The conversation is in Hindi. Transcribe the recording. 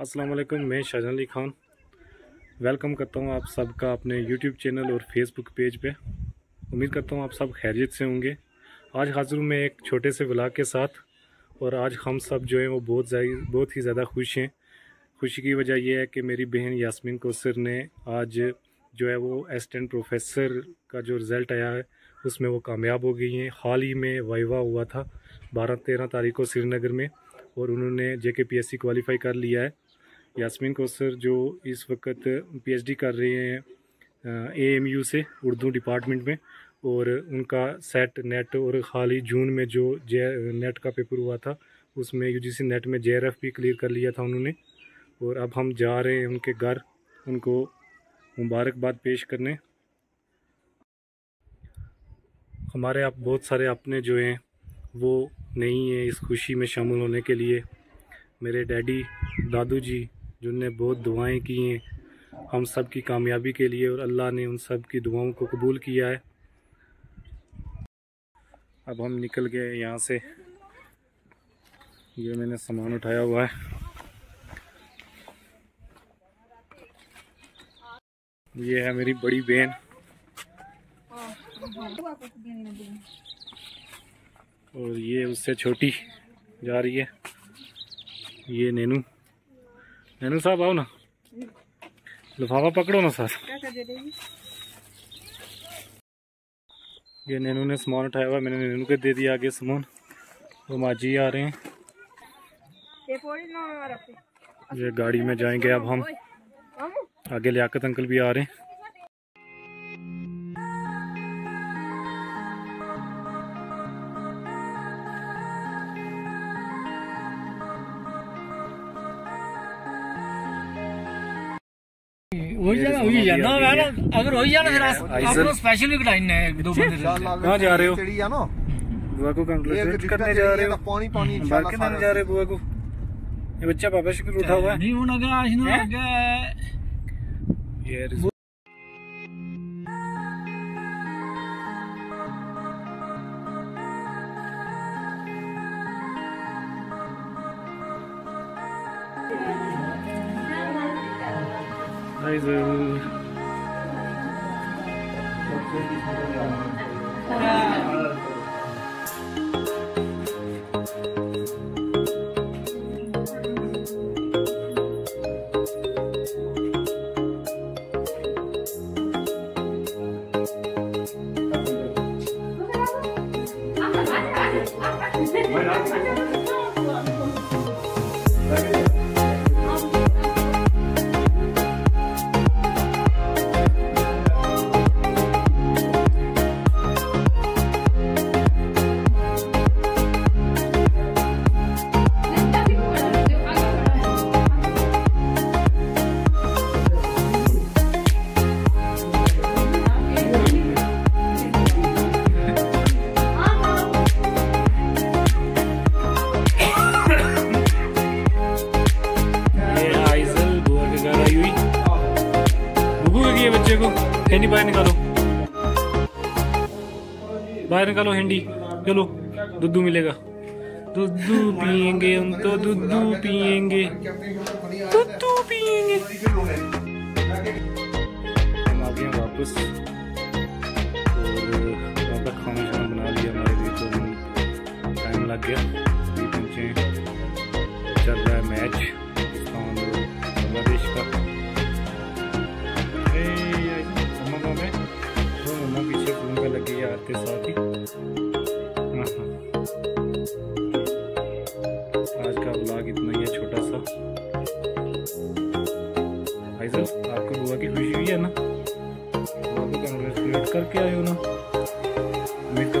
अस्सलाम वालेकुम मैं शाहजहां अली खान। वेलकम करता हूँ आप सबका अपने यूट्यूब चैनल और फेसबुक पेज पे। उम्मीद करता हूँ आप सब खैरियत से होंगे। आज हाजिर हूँ मैं एक छोटे से ब्लाग के साथ और आज हम सब जो हैं वो बहुत बहुत ही ज़्यादा खुश हैं। खुशी की वजह यह है कि मेरी बहन यास्मीन कोसर ने आज जो है वो असिस्टेंट प्रोफेसर का जो रिज़ल्ट आया है, उसमें वो कामयाब हो गई हैं। हाल ही में वाइवा हुआ था बारह तेरह तारीख को श्रीनगर में और उन्होंने जे के पी एस सी क्वालिफाई कर लिया है। यास्मीन कौसर जो इस वक्त पीएचडी कर रहे हैं एएमयू से, उर्दू डिपार्टमेंट में, और उनका सेट नेट और हाल ही जून में जो जे, नेट का पेपर हुआ था, उसमें यूजीसी नेट में जेआरएफ भी क्लियर कर लिया था उन्होंने। और अब हम जा रहे हैं उनके घर, उनको मुबारकबाद पेश करने। हमारे आप, बहुत सारे अपने जो हैं, वो नहीं हैं इस खुशी में शामिल होने के लिए। मेरे डैडी, दादू जी जिनने बहुत दुआएँ की हैं हम सब की कामयाबी के लिए और अल्लाह ने उन सब की दुआओं को कबूल किया है। अब हम निकल गए यहाँ से। ये मैंने सामान उठाया हुआ है। ये है मेरी बड़ी बहन। और ये उससे छोटी जा रही है। ये नैनू। नैनू साहब आओ ना। लिफाफा पकड़ो ना सर ये नैनू ने सामान उठाया हुआ मैंने नैनू के दे दिया आगे सामान। वो माजी आ रहे हैं। ये गाड़ी में जाएँगे अब हम। आगे लियाकत अंकल भी आ रहे हैं। हो जाना हो जाना ना अगर हो जाना फिर आपको स्पेशल भी कटाइन है दो बंदे कहाँ जा रहे हो बुआ को कंग्रेचुलेट करने जा रहे हो पानी पानी बाकी नहीं जा रहे बुआ को ये बच्चा पापा शुक्र उठा हुआ है नहीं होना गया आज ना गया ये Hazel. हिंडी बाहर निकालो। बाहर निकालो हिंडी चलो दुद्धू मिलेगा। दुद्धू पियेंगे हम तो दुद्धू पियेंगे। दुद्धू पियेंगे। वापस। और खाना शाना बना लिया हमारे लिए तो टाइम लग गया। भाई साहब, आपको बुआ की खुशी हुई है ना? बुआ को कंग्रेचुलेट करके आयो ना? उम्मीद